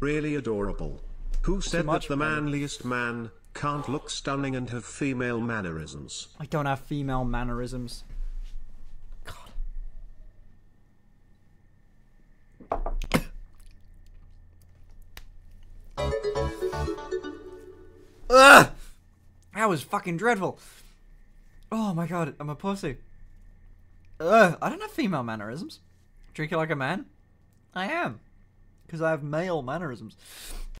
Really adorable. Who said that the man. manliest man can't look stunning and have female mannerisms? I don't have female mannerisms. God. Ugh! That was fucking dreadful. Oh my god, I'm a pussy. Ugh, I don't have female mannerisms. Drink it like a man? I am. Because I have male mannerisms.